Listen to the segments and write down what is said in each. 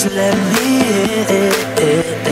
just let me in.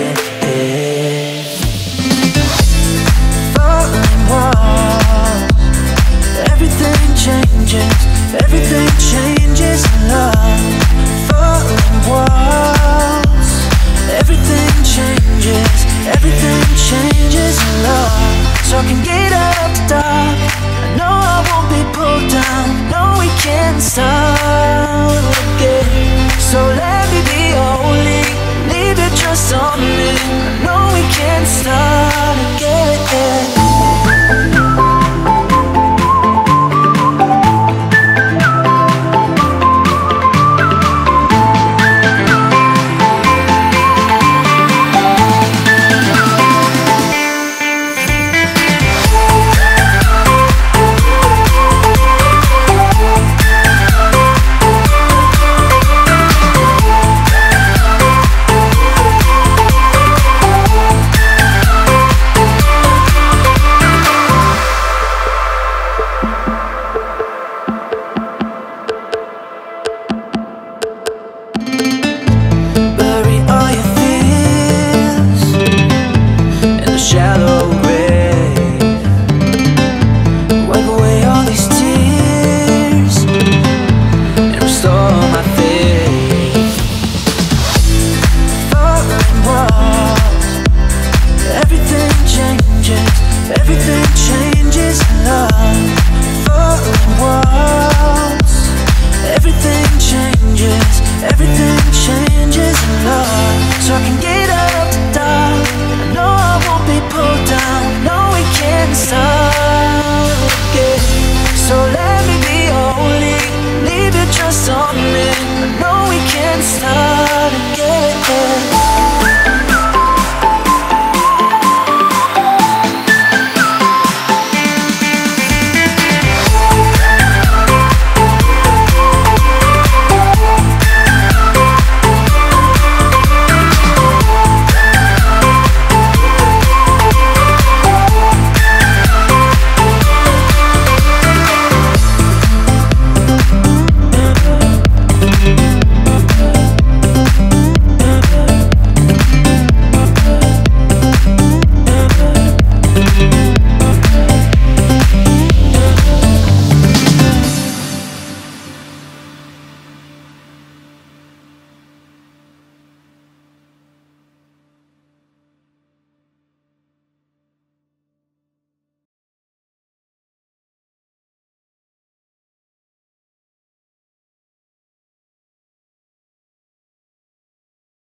적인 게